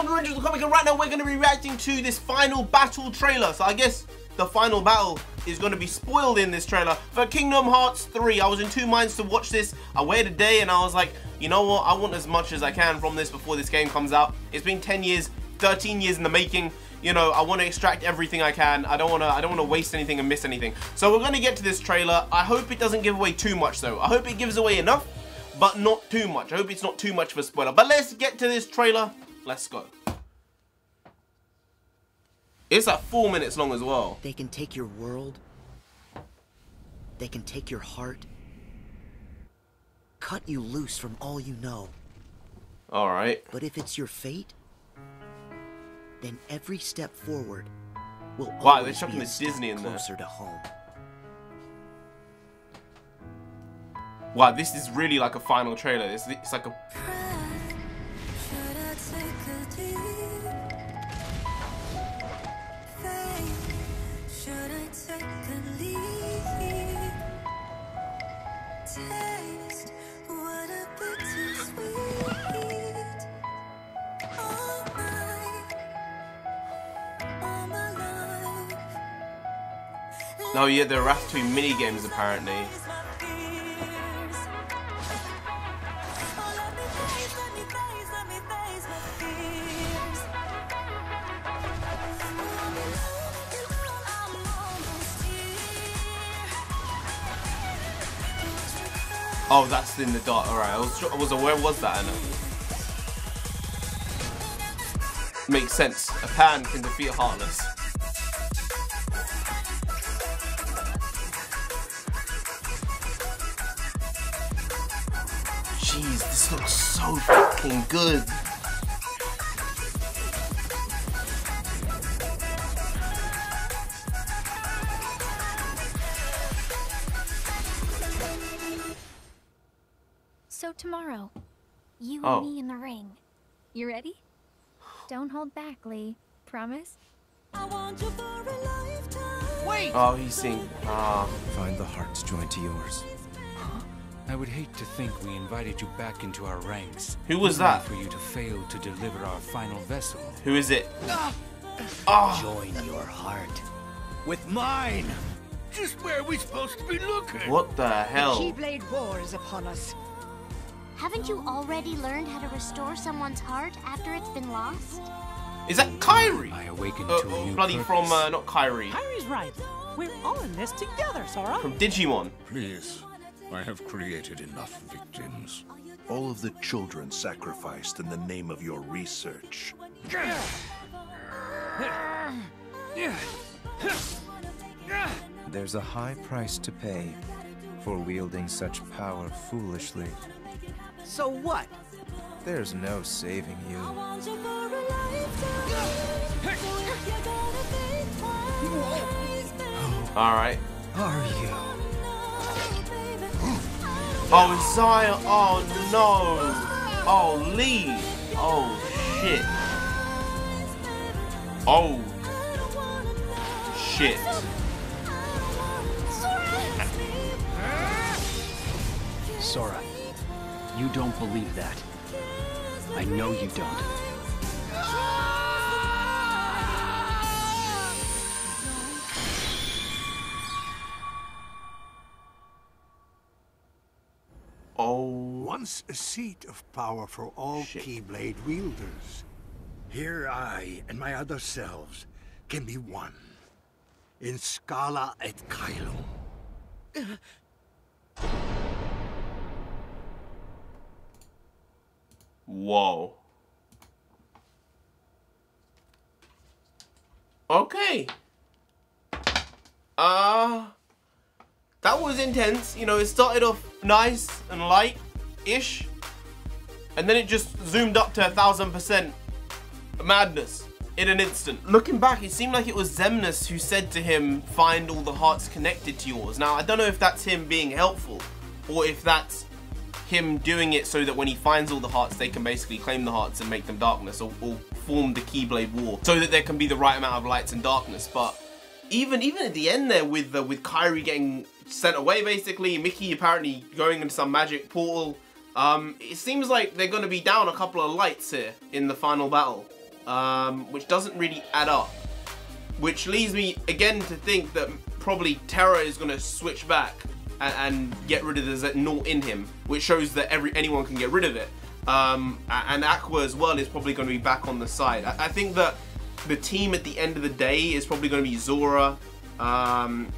The Comic and right now we're going to be reacting to this final battle trailer. So I guess the final battle is going to be spoiled in this trailer for Kingdom Hearts 3. I was in two minds to watch this. I waited a day and I was like, you know what, I want as much as I can from this before this game comes out. It's been 10 years, 13 years in the making. You know, I want to extract everything I can. I don't want to I don't want to waste anything and miss anything. So we're going to get to this trailer. I hope it doesn't give away too much though. I hope it gives away enough, but not too much. I hope it's not too much of a spoiler. But let's get to this trailer. Let's go. It's like four minutes long as well. They can take your world. They can take your heart. Cut you loose from all you know. Alright. But if it's your fate, then every step forward will Wow, they're be a the step Disney in there. closer to home. Wow, this is really like a final trailer. It's, it's like a... No, yeah, there are Ratatouille mini games apparently. Oh, that's in the dark. Alright, I was, I was. Where was that? Makes sense. A pan can defeat a Heartless. Jeez, this looks so fucking good. So tomorrow, you Oh. and me in the ring. You ready? Don't hold back, Lea. Promise? I want you for a lifetime. Wait! Oh, he's sing. Ah, Find the hearts joined to yours. I would hate to think we invited you back into our ranks. Who was that? For you to fail to deliver our final vessel. who is it? Oh, Join your heart. With mine! Just where are we supposed to be looking? what the hell? Keyblade War is upon us. Haven't you already learned how to restore someone's heart after it's been lost? Is that Kairi? I awakened Uh, to a uh, new bloody from uh, not Kairi, Harry's right. We're all in this together, Sora. from Digimon. Please, I have created enough victims. All of the children sacrificed in the name of your research. There's a high price to pay for wielding such power foolishly. So what? There's no saving you. want you for a lifetime. You gotta think twice, baby. Alright. Are you? Oh, it's Xion. Oh, no. Oh, Lea. Oh, shit. Oh, shit. Sora, you don't believe that. I know you don't. Once a seat of power for all Shit. Keyblade wielders. Here I and my other selves can be one. In Scala ad Caelum. whoa. Okay. Uh, that was intense. You know, it started off nice and light-ish. And then it just zoomed up to a thousand percent madness in an instant. Looking back, it seemed like it was Xemnas who said to him, find all the hearts connected to yours. Now, I don't know if that's him being helpful or if that's him doing it so that when he finds all the hearts, they can basically claim the hearts and make them darkness or, or form the Keyblade War so that there can be the right amount of lights and darkness. But even even at the end there with uh, with Kairi getting sent away basically, Mickey apparently going into some magic portal, um, it seems like they're going to be down a couple of lights here in the final battle. um, which doesn't really add up. Which leads me again to think that probably Terra is going to switch back and, and, get rid of the Z0 in him, which shows that every anyone can get rid of it. Um, and Aqua as well is probably going to be back on the side. I, I, think that the team at the end of the day is probably going to be Sora, um,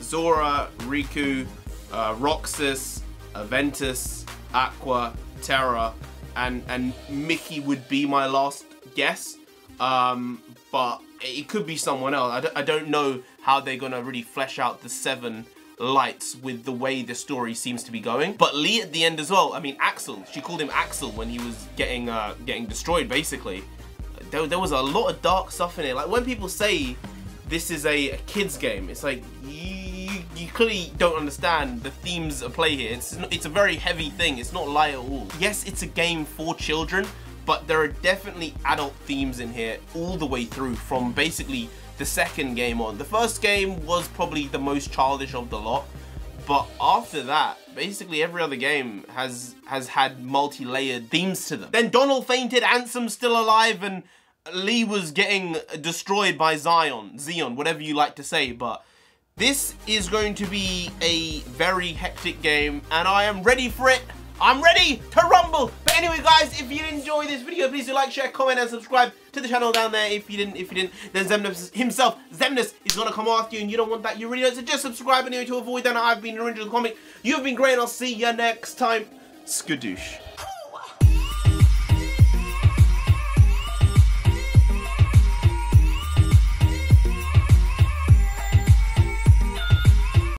Sora, Riku, uh, Roxas, Aventus, Aqua, Terra, and and Mickey would be my last guess. Um, but it could be someone else. I don't, I don't know how they're gonna really flesh out the seven lights with the way the story seems to be going. But Lea at the end as well. I mean, Axel. She called him Axel when he was getting uh, getting destroyed. Basically, there, there was a lot of dark stuff in it. Like when people say this is a, a kids game, it's like you, clearly don't understand the themes at play here. It's it's a very heavy thing. It's not light at all. Yes, it's a game for children, but there are definitely adult themes in here all the way through from basically the second game on. The first game was probably the most childish of the lot, but after that, basically every other game has has had multi-layered themes to them. Then Donald fainted, Ansem's still alive, and Lea was getting destroyed by Xion, Xion, whatever you like to say, but this is going to be a very hectic game, and I am ready for it. I'm ready to rumble. But anyway, guys, if you enjoy this video, please do like, share, comment, and subscribe to the channel down there. If you didn't, if you didn't, then Xemnas himself, Xemnas, is gonna come after you, and you don't want that. You really don't. So just subscribe anyway to avoid that. I've been Narendra the Comic. You've been great, and I'll see you next time. Skadoosh.